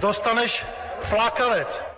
dostaneš flákalec.